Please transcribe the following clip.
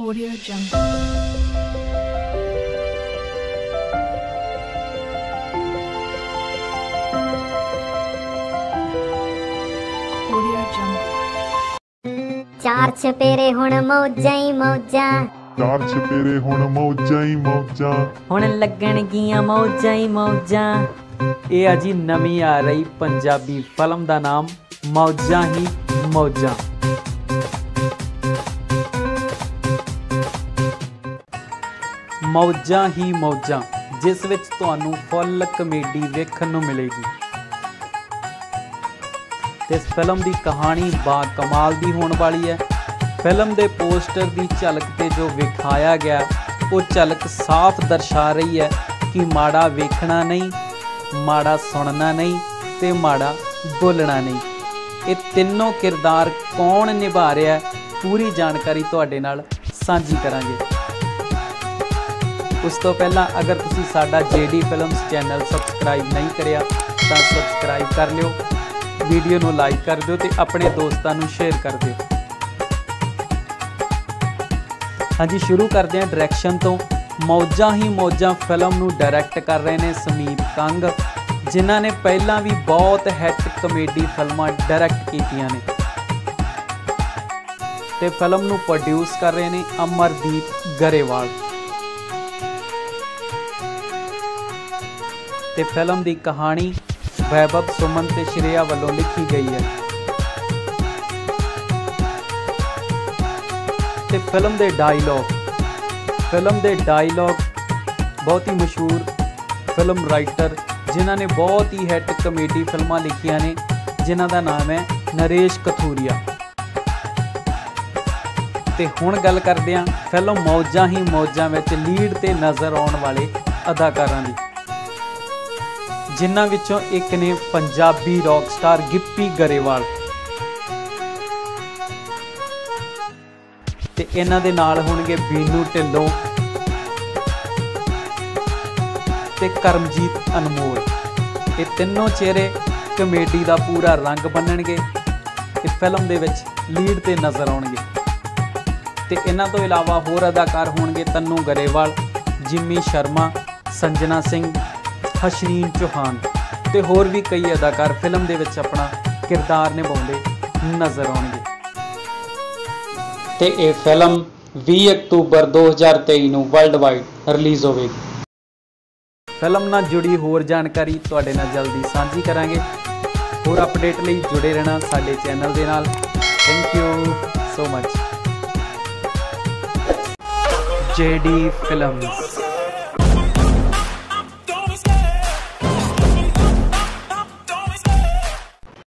Audio Jungle. ਚਾਰ ਚਪੇਰੇ ਹੁਣ ਮੌਜਾਂ ਹੀ ਮੌਜਾਂ। ਚਾਰ ਛਪੇਰੇ ਹੁਣ ਮੌਜਾਂ ਹੀ ਮੌਜਾਂ। ਹੁਣ ਲੱਗਣਗੀਆਂ ਮੌਜਾਂ ਹੀ ਮੌਜਾਂ। ਇਹ ਆ ਜੀ ਨਵੀਂ ਆ ਰਹੀ ਪੰਜਾਬੀ ਫਿਲਮ ਦਾ ਨਾਮ ਮੌਜਾਂ ਹੀ ਮੌਜਾਂ। ਮੌਜਾਂ ਹੀ ਮੌਜਾਂ, ਜਿਸ ਵਿੱਚ ਤੁਹਾਨੂੰ ਫੁੱਲ ਕਮੇਡੀ ਵੇਖਣ ਨੂੰ ਮਿਲੇਗੀ। ਇਸ ਫਿਲਮ ਦੀ ਕਹਾਣੀ ਬਾ ਕਮਾਲ ਦੀ ਹੋਣ ਵਾਲੀ ਹੈ। ਫਿਲਮ ਦੇ ਪੋਸਟਰ ਦੀ ਝਲਕ ਤੇ ਜੋ ਵਿਖਾਇਆ ਗਿਆ, ਉਹ ਝਲਕ ਸਾਫ਼ ਦਰਸਾ ਰਹੀ ਹੈ ਕਿ ਮਾੜਾ ਵੇਖਣਾ ਨਹੀਂ, ਮਾੜਾ ਸੁਣਨਾ ਨਹੀਂ ਤੇ ਮਾੜਾ ਬੋਲਣਾ ਨਹੀਂ। ਇਹ ਤਿੰਨੋਂ ਕਿਰਦਾਰ ਕੌਣ ਨਿਭਾ ਰਿਹਾ ਪੂਰੀ ਜਾਣਕਾਰੀ ਤੁਹਾਡੇ ਨਾਲ ਸਾਂਝੀ ਕਰਾਂਗੇ। ਉਸ ਤੋਂ ਪਹਿਲਾਂ ਅਗਰ ਤੁਸੀਂ ਸਾਡਾ JD ਫਿਲਮਸ ਚੈਨਲ ਸਬਸਕ੍ਰਾਈਬ ਨਹੀਂ ਕਰਿਆ, ਤਾਂ ਸਬਸਕ੍ਰਾਈਬ ਕਰ ਲਿਓ। ਵੀਡੀਓ ਨੂੰ ਲਾਈਕ ਕਰ ਦਿਓ ਤੇ ਆਪਣੇ ਦੋਸਤਾਂ ਨੂੰ ਸ਼ੇਅਰ ਕਰ ਦਿਓ। ਹਾਂਜੀ, ਸ਼ੁਰੂ ਕਰਦੇ ਹਾਂ ਡਾਇਰੈਕਸ਼ਨ ਤੋਂ। ਮੌਜਾਂ ਹੀ ਮੌਜਾਂ ਫਿਲਮ ਨੂੰ ਡਾਇਰੈਕਟ ਕਰ ਰਹੇ ਨੇ ਸਮੀਪ ਕੰਗ, ਜਿਨ੍ਹਾਂ ਨੇ ਪਹਿਲਾਂ ਵੀ ਬਹੁਤ ਹਿੱਟ ਕਮੇਡੀ ਫਿਲਮਾਂ ਡਾਇਰੈਕਟ ਕੀਤੀਆਂ ਨੇ। ਤੇ ਫਿਲਮ ਨੂੰ ਪ੍ਰੋਡਿਊਸ ਕਰ ਰਹੇ ਨੇ ਅਮਰਦੀਪ ਗਰੇਵਾਲ। ਤੇ ਫਿਲਮ ਦੀ ਕਹਾਣੀ ਵੈਭਵ ਸੁਮਨ ਤੇ ਸ਼੍ਰੇਆ ਵੱਲੋਂ ਲਿਖੀ ਗਈ ਹੈ। ਤੇ ਫਿਲਮ ਦੇ ਡਾਇਲੌਗ ਫਿਲਮ ਦੇ ਡਾਇਲੌਗ ਬਹੁਤ ਹੀ ਮਸ਼ਹੂਰ ਫਿਲਮ ਰਾਈਟਰ ਜਿਨ੍ਹਾਂ ਨੇ ਬਹੁਤ ਹੀ ਹਿੱਟ ਕਮੇਡੀ ਫਿਲਮਾਂ ਲਿਖੀਆਂ ਨੇ, ਜਿਨ੍ਹਾਂ ਦਾ ਨਾਮ ਹੈ ਨਰੇਸ਼ ਕਥੂਰੀਆ। ਤੇ ਹੁਣ ਗੱਲ ਕਰਦੇ ਹਾਂ ਫਿਲਮ ਮੌਜਾਂ ਹੀ ਮੌਜਾਂ ਵਿੱਚ ਲੀਡ ਤੇ ਨਜ਼ਰ ਆਉਣ ਵਾਲੇ ਅਦਾਕਾਰਾਂ ਦੀ। ਜਿਨ੍ਹਾਂ ਵਿੱਚੋਂ ਇੱਕ ਨੇ ਪੰਜਾਬੀ ਰੌਕ ਸਟਾਰ ਗਿੱਪੀ ਗਰੇਵਾਲ। ਤੇ ਇਹਨਾਂ ਦੇ ਨਾਲ ਹੋਣਗੇ ਬੀਨੂ ਢਿੱਲੋਂ ਤੇ ਕਰਮਜੀਤ ਅਨਮੋਲ। ਇਹ ਤਿੰਨੋਂ ਚਿਹਰੇ ਕਮੇਡੀ ਦਾ ਪੂਰਾ ਰੰਗ ਬੰਨਣਗੇ ਇਸ ਫਿਲਮ ਦੇ ਵਿੱਚ ਲੀਡ ਤੇ ਨਜ਼ਰ ਆਉਣਗੇ। ਤੇ ਇਹਨਾਂ ਤੋਂ ਇਲਾਵਾ ਹੋਰ ਅਦਾਕਾਰ ਹੋਣਗੇ ਤੰਨੂ ਗਰੇਵਾਲ, ਜਿੰਮੀ ਸ਼ਰਮਾ, ਸੰਜਨਾ ਸਿੰਘ ਹਸ਼ਰੀਨ ਚੌਹਾਨ ਤੇ ਹੋਰ ਵੀ ਕਈ ਅਦਾਕਾਰ ਫਿਲਮ ਦੇ ਵਿੱਚ ਆਪਣਾ ਕਿਰਦਾਰ ਨਿਭਾਉਂਦੇ ਨਜ਼ਰ ਆਉਣਗੇ। ਤੇ ਇਹ ਫਿਲਮ 20 ਅਕਤੂਬਰ 2023 ਨੂੰ ਵਰਲਡ ਵਾਈਡ ਰਿਲੀਜ਼ ਹੋਵੇਗੀ। ਫਿਲਮ ਨਾਲ ਜੁੜੀ ਹੋਰ ਜਾਣਕਾਰੀ ਤੁਹਾਡੇ ਨਾਲ ਜਲਦੀ ਸਾਂਝੀ ਕਰਾਂਗੇ। ਹੋਰ ਅਪਡੇਟ ਲਈ ਜੁੜੇ ਰਹਿਣਾ ਸਾਡੇ ਚੈਨਲ ਦੇ ਨਾਲ। Thank you so much JD films.